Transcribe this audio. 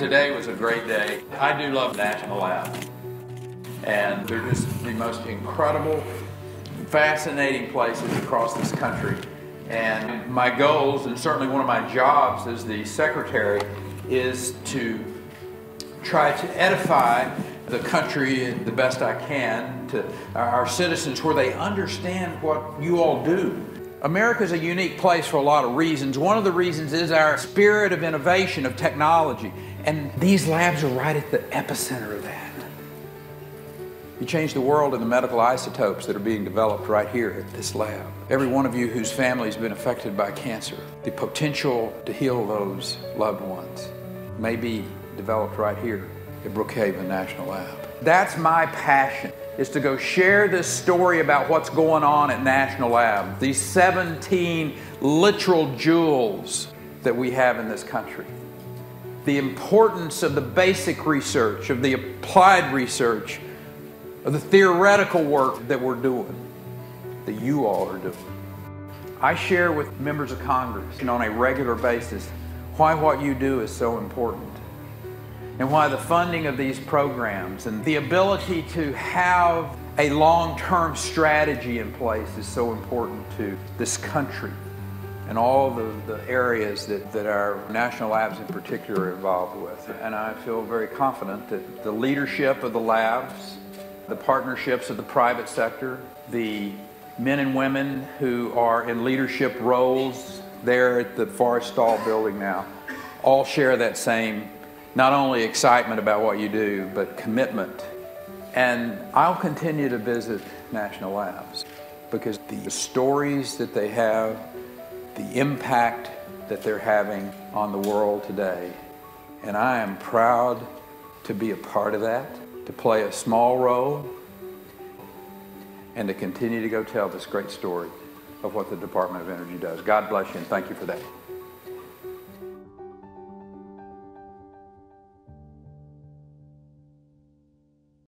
Today was a great day. I do love National Lab. And they're just the most incredible, fascinating places across this country. And my goals, and certainly one of my jobs as the secretary, is to try to edify the country the best I can to our citizens where they understand what you all do. America is a unique place for a lot of reasons. One of the reasons is our spirit of innovation, of technology. And these labs are right at the epicenter of that. You change the world in the medical isotopes that are being developed right here at this lab. Every one of you whose family has been affected by cancer, the potential to heal those loved ones may be developed right here at Brookhaven National Lab. That's my passion, is to go share this story about what's going on at National Lab, these 17 literal jewels that we have in this country. The importance of the basic research, of the applied research, of the theoretical work that we're doing, that you all are doing. I share with members of Congress and on a regular basis why what you do is so important and why the funding of these programs and the ability to have a long-term strategy in place is so important to this country and all the, the areas that, that our national labs in particular are involved with. And I feel very confident that the leadership of the labs the partnerships of the private sector, the men and women who are in leadership roles there at the Forrestal building now all share that same not only excitement about what you do, but commitment. And I'll continue to visit National Labs because the stories that they have, the impact that they're having on the world today, and I am proud to be a part of that to play a small role and to continue to go tell this great story of what the Department of Energy does. God bless you and thank you for that.